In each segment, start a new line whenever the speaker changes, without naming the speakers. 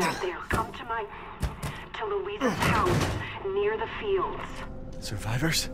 out there. Come to my... to Luiza's house, near the fields.
Survivors?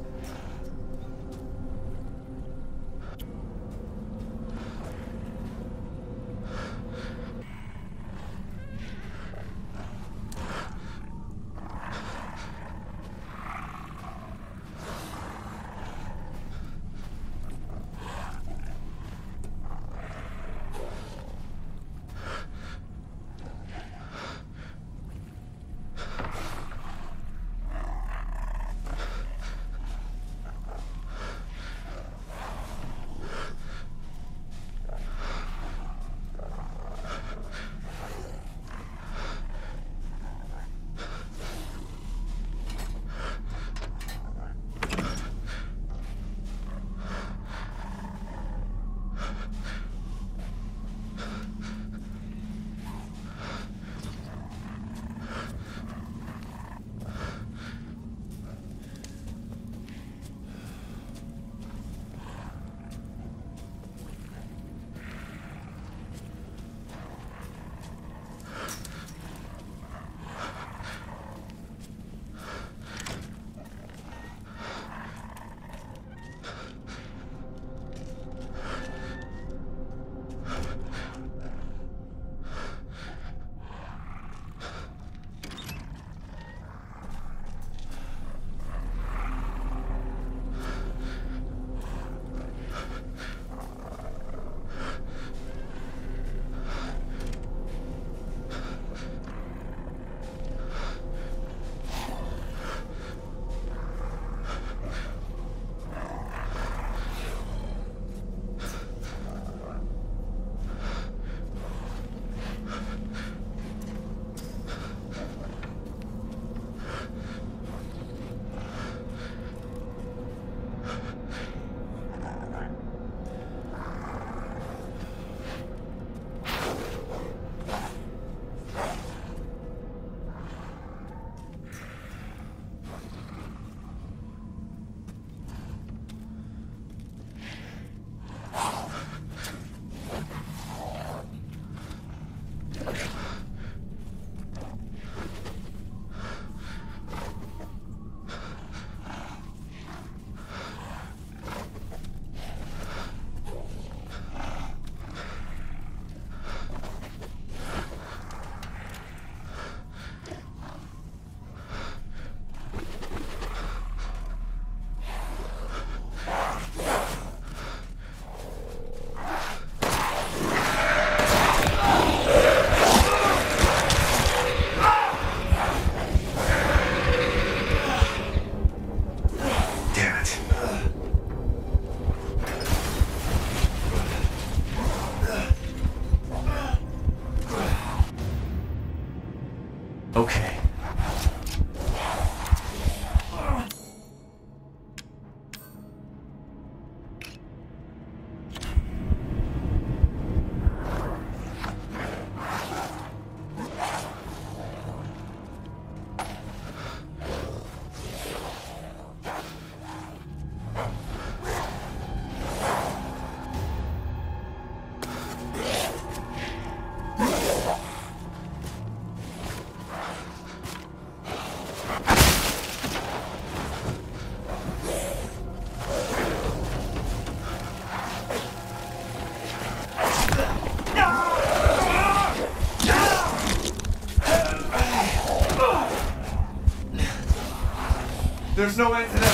There's no end to them.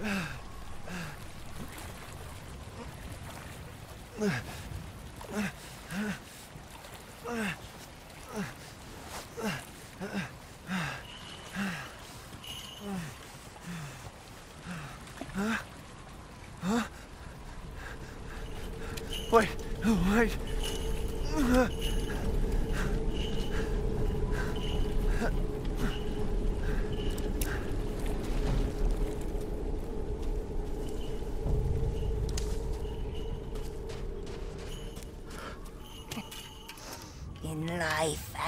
Wait, wait.
In life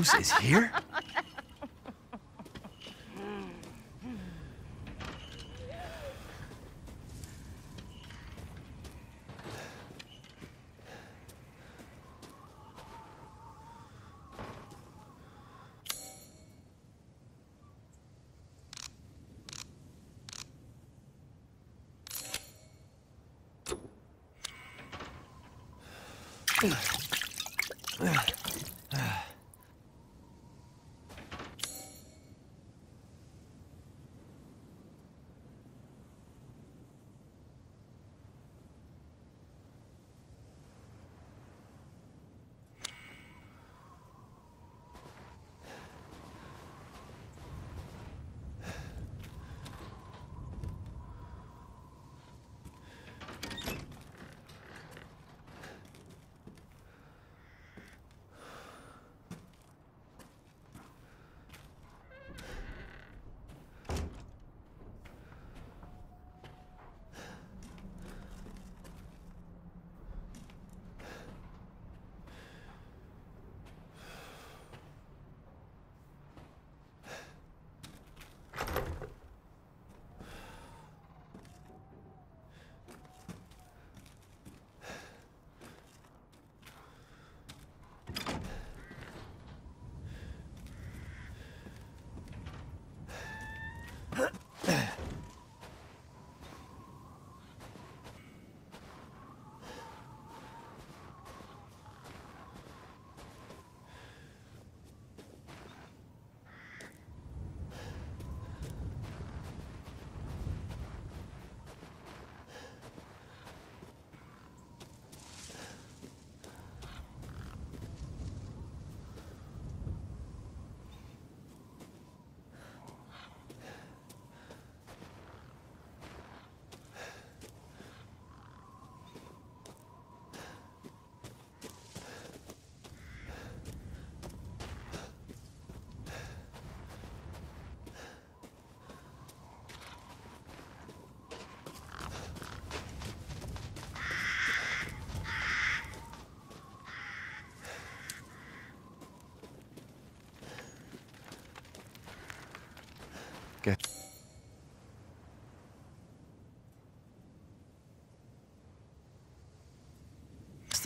Rose is here? Okay.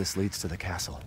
This leads to the castle.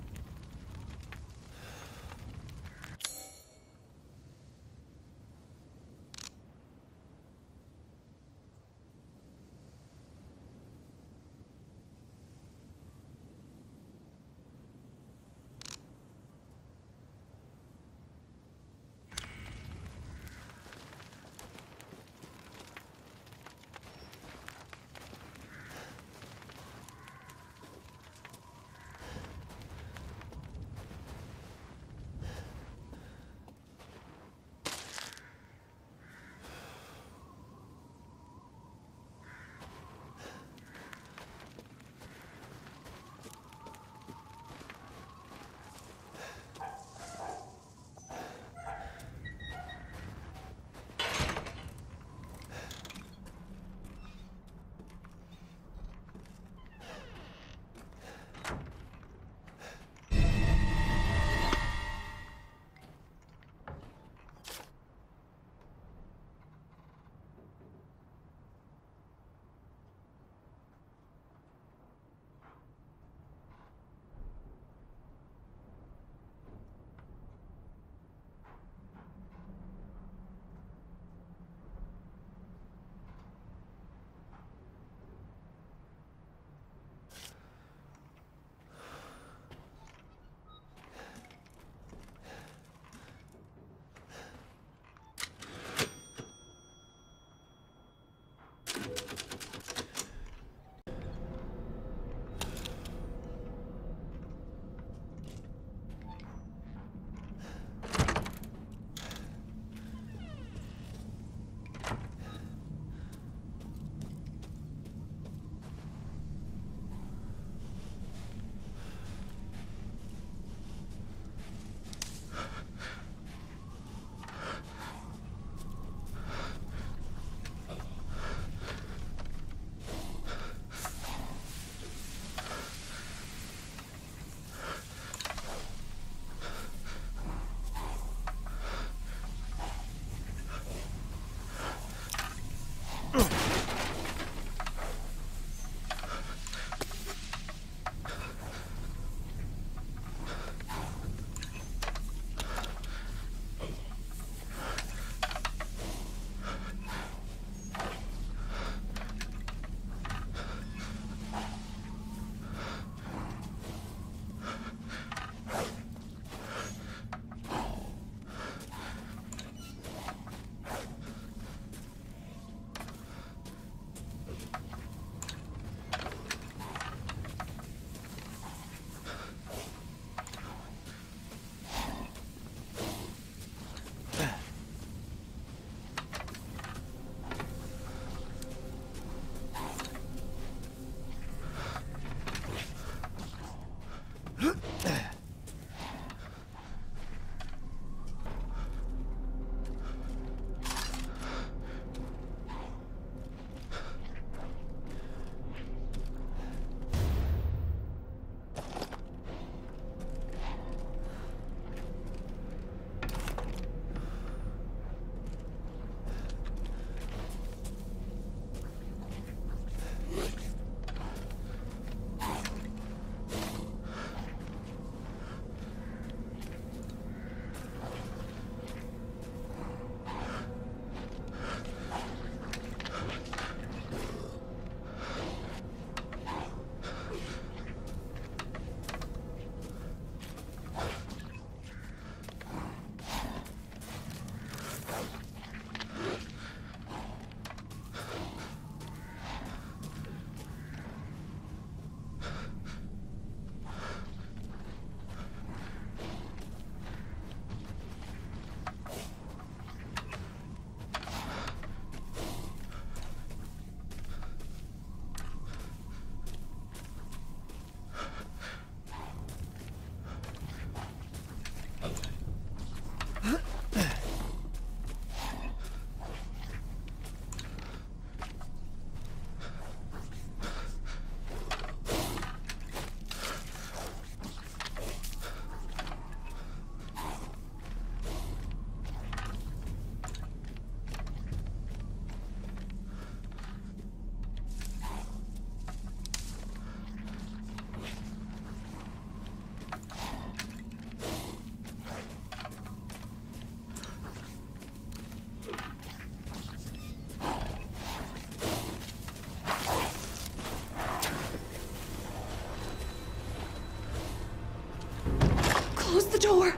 The door.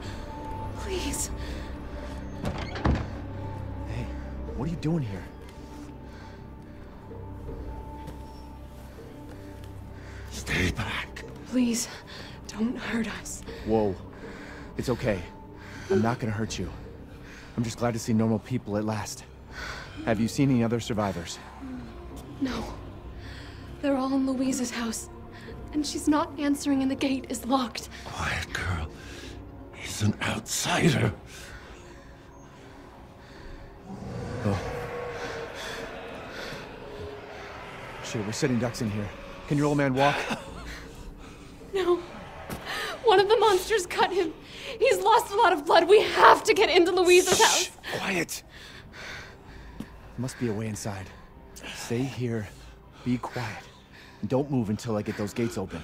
Please.
Hey, what are you doing here?
Stay back.
Please, don't hurt us.
Whoa. It's okay. I'm not gonna hurt you. I'm just glad to see normal people at last. Have you seen any other survivors?
No. They're all in Luiza's house. And she's not answering and the gate is locked.
Quiet girl. He's an outsider. Oh.
Shit, we're sitting ducks in here. Can your old man walk?
No. One of the monsters cut him. He's lost a lot of blood. We have to get into Luiza's house.
Quiet! There must be a way inside. Stay here, be quiet, and don't move until I get those gates open.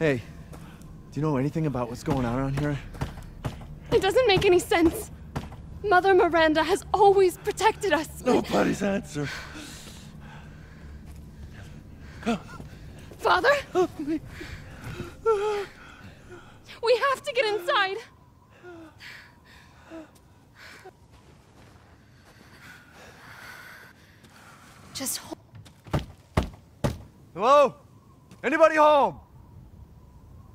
Hey, do you know anything about what's going on around here?
It doesn't make any sense. Mother Miranda has always protected us.
Nobody's answer.
Father? We have to get inside.
Just hold.
Hello? Anybody home?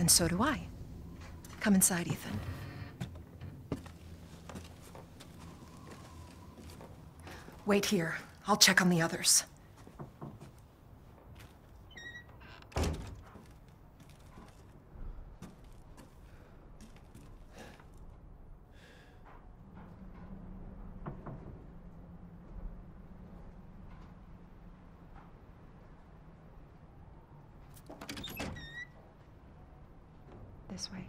then so do I. Come inside, Ethan. Wait here. I'll check on the others. This way.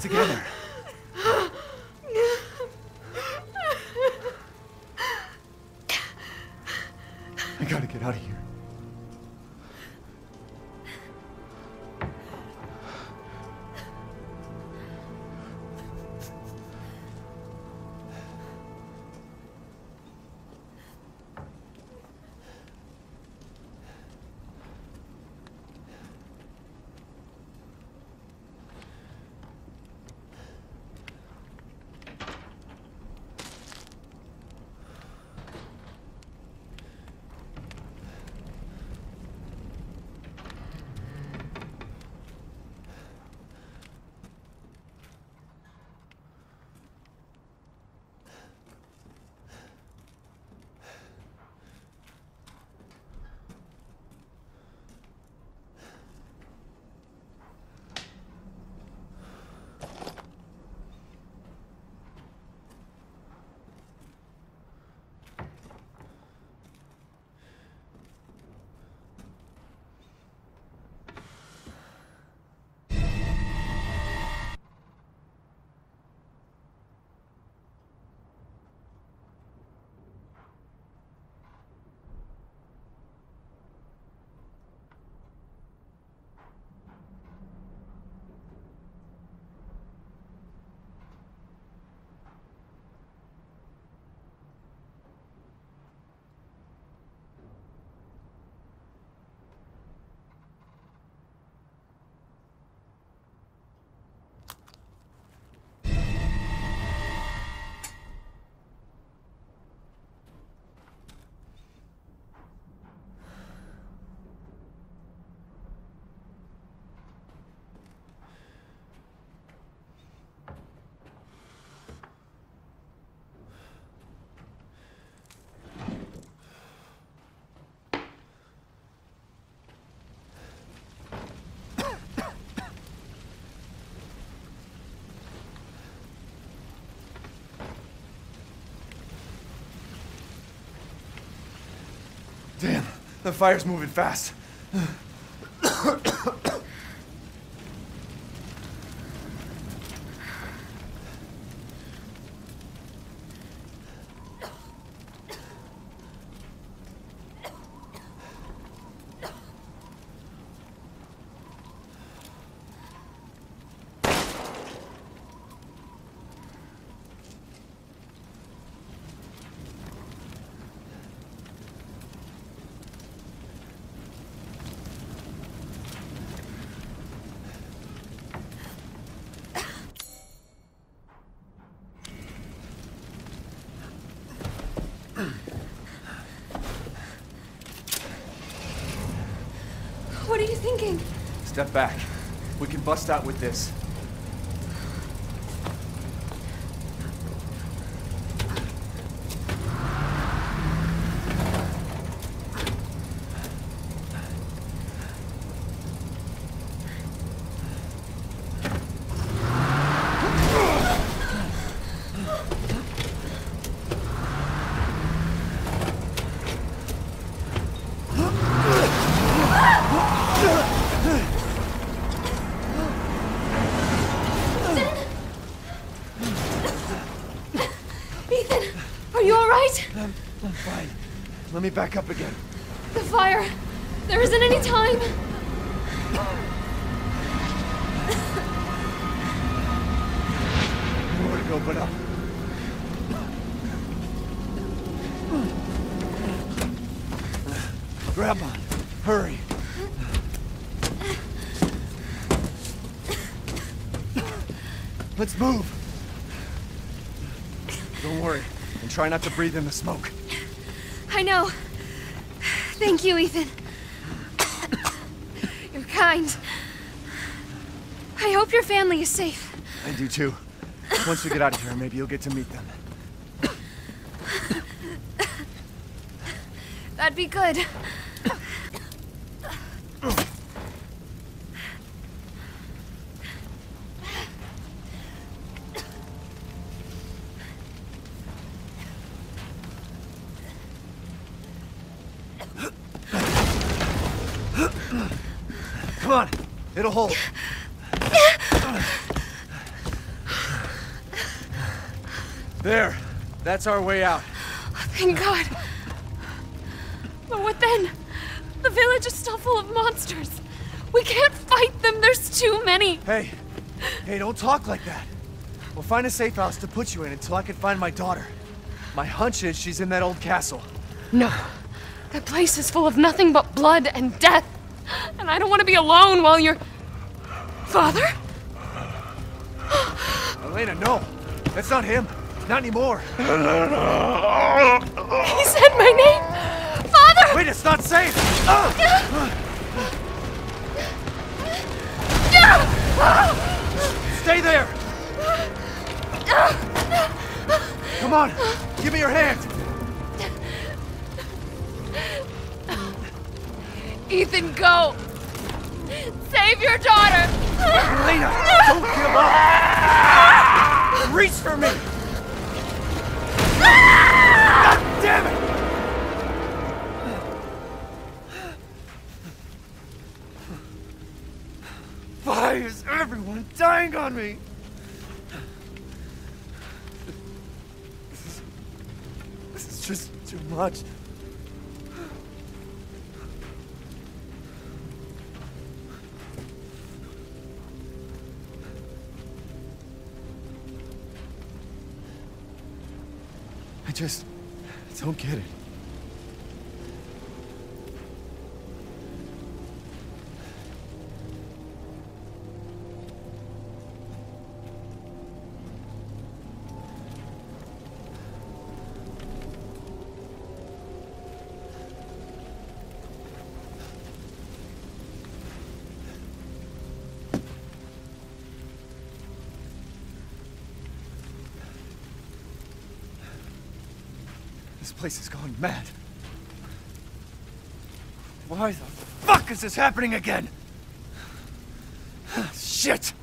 Together. Damn, the fire's moving fast.
What are you thinking?
Step back. We can bust out with this.
Ethan, are you all right?
I'm, I'm fine. Back up again.
The fire. There isn't any time.
Nowhere to go but up. Grab on. Hurry. Let's move. Don't worry. And try not to breathe in the smoke.
I know. Thank you, Ethan. You're kind. I hope your family is safe.
I do too. Once we get out of here, maybe you'll get to meet them.
That'd be good.
Come on. It'll hold. There. That's our way out.
Thank God. But what then? The village is still full of monsters. We can't fight them. There's too many.
Hey. Hey, don't talk like that. We'll find a safe house to put you in until I can find my daughter. My hunch is she's in that old castle.
No. That place is full of nothing but blood and death. And I don't want to be alone while you're. Father?
Elena, no. That's not him. Not anymore. Elena!
He said my name! Father!
Wait, it's not safe! Stay there! Come on! Give me your hand!
Ethan, go! Save your daughter!
Lena, don't give up! Reach for me! God damn it! Why is everyone dying on me? This is, this is just too much. Just don't get it. This place has gone mad. Why the fuck is this happening again? Shit!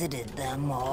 Visited them all.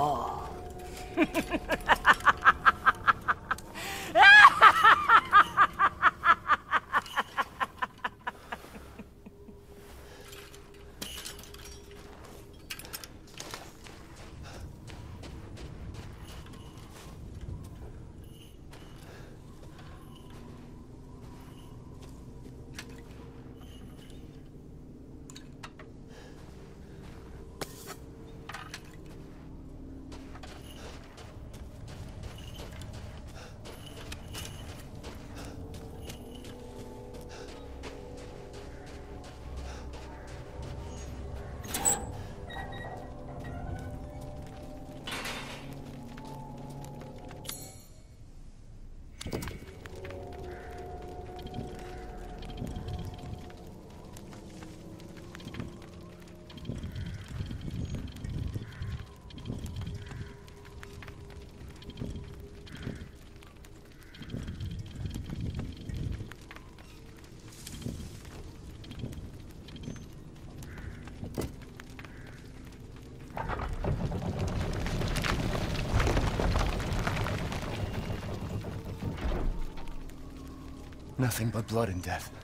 Nothing but blood and death.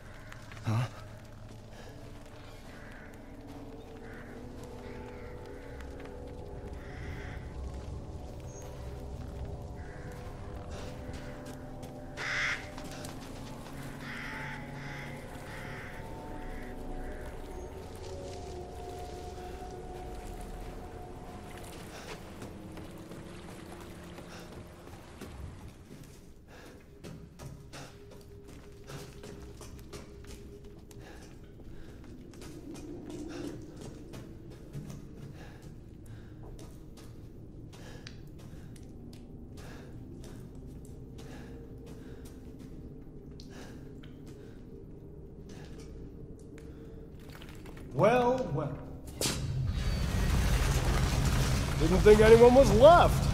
Didn't think anyone was left.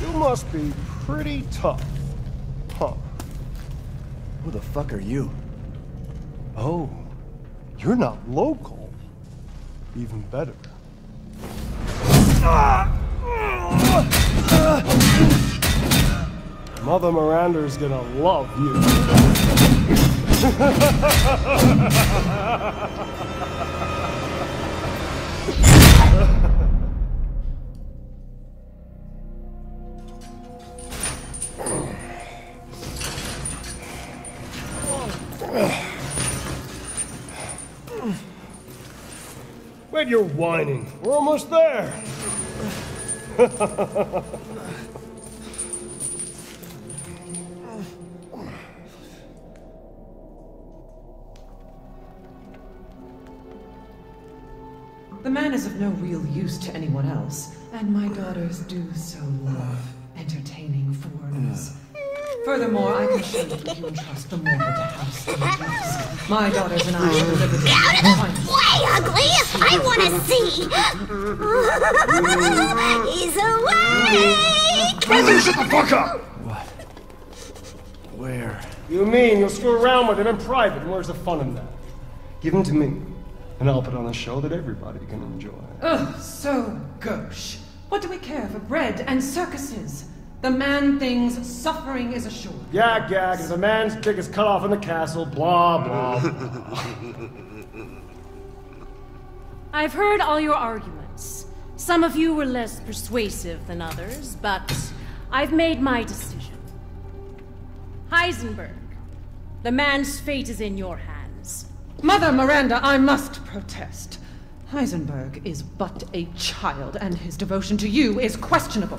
You must be pretty tough. Huh.
Who the fuck are you?
Oh, you're not local. Even better. Mother Miranda's gonna love you. Wait, you're whining. We're almost there.
The man is of no real use to anyone else, and my daughters do so love entertaining foreigners. Furthermore, I can show you if you entrust the mortal to house the abuse. My daughters and I will deliver the finest.
Way ugly! I want to see! He's awake!
Brother, shut the fuck up!
What? Where?
You mean you'll screw around with him in private? and Where's the fun in that? Give him to me, and I'll put on a show that everybody can enjoy.
Ugh, so gauche. What do we care for bread and circuses? The man thinks suffering is assured.
Gag, gag, if the man's dick is cut off in the castle, blah, blah, blah.
I've heard all your arguments. Some of you were less persuasive than others, but I've made my decision. Heisenberg, the man's fate is in your hands.
Mother Miranda, I must protest. Heisenberg is but a child, and his devotion to you is questionable.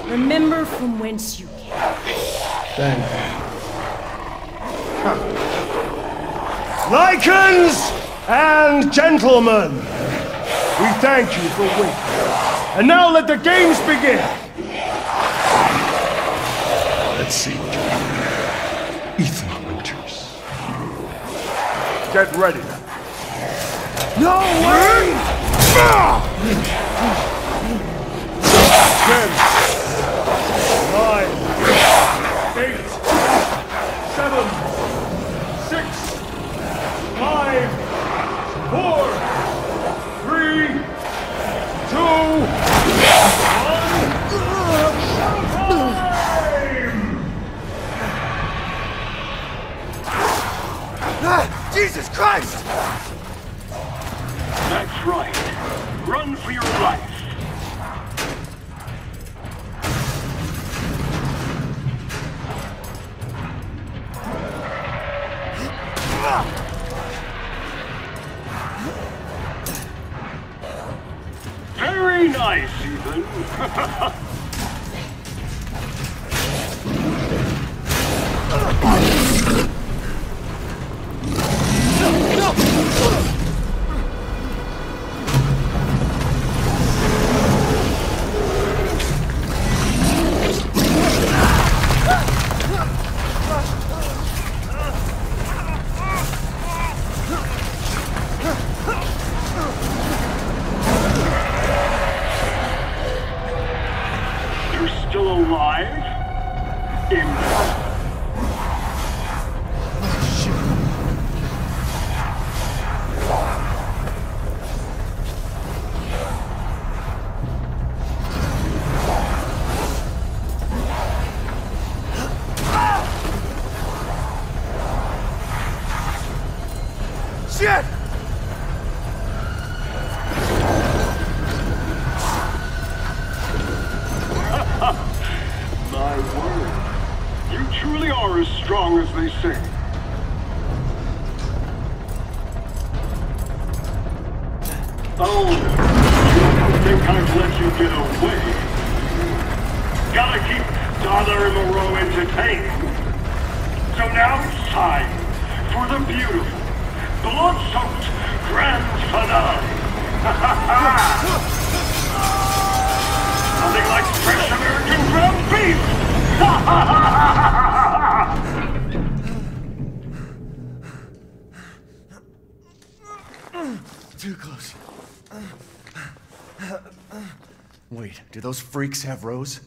Remember from whence you came.
Thank you. Lycans and gentlemen, we thank you for waiting. And now let the games begin!
Let's see what you Ethan Winters.
Get ready.
No way!
Hmm? Ten, four, three, two, one.
Ah, Jesus Christ!
That's right. Run for your life. Nice, Ethan.
those freaks have Rose?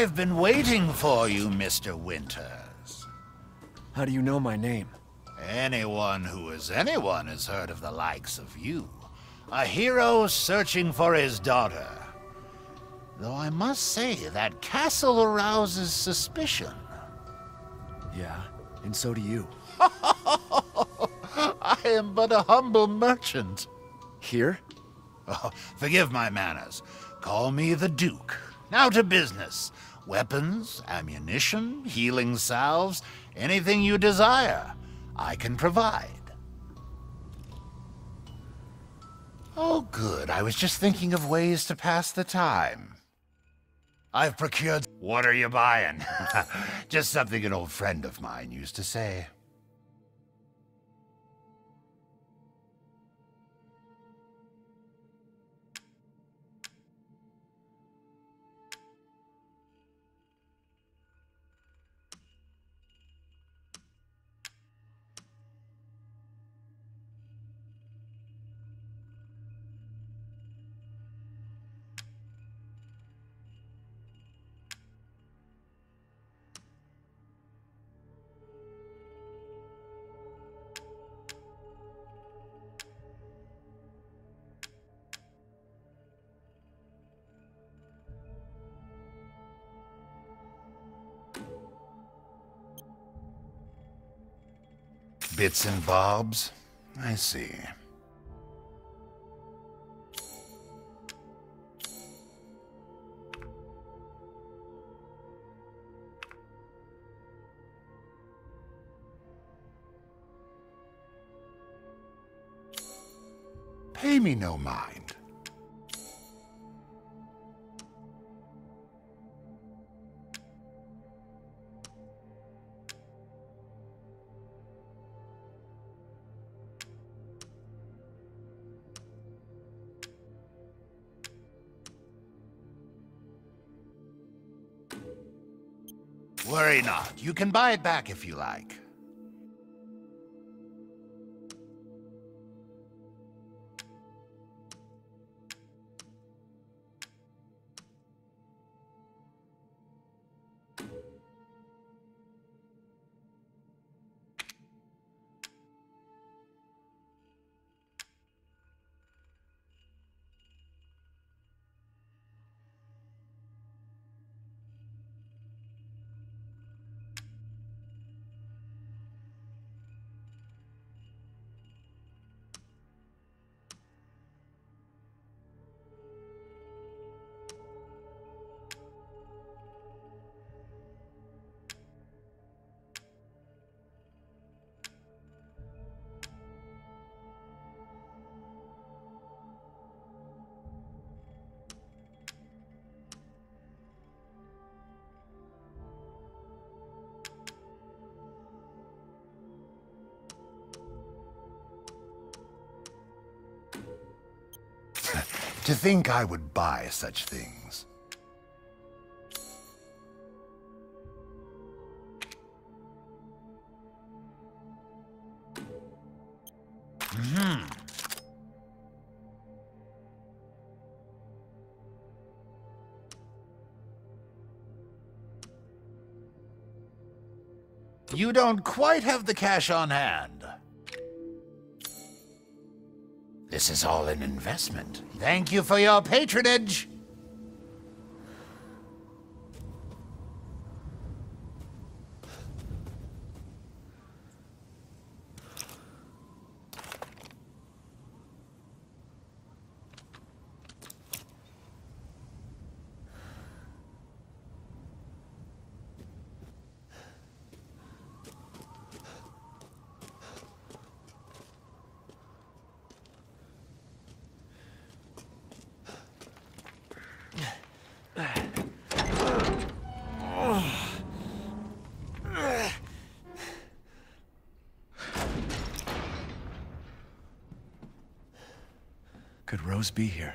I've been waiting for you, Mr. Winters.
How do you know my name?
Anyone who is anyone has heard of the likes of you. A hero searching for his daughter. Though I must say, that castle arouses suspicion.
Yeah, and so do you.
I am but a humble merchant.
Here?
Oh, forgive my manners. Call me the Duke. Now to business. Weapons, ammunition, healing salves, anything you desire, I can provide. Oh, good. I was just thinking of ways to pass the time. I've procured. What are you buying? just something an old friend of mine used to say. Bits and bobs? I see. Pay me no mind. Not. You can buy it back if you like. To think I would buy such things. Hmm. You don't quite have the cash on hand. This is all an investment. Thank you for your patronage.
Rose be here?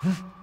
Huh?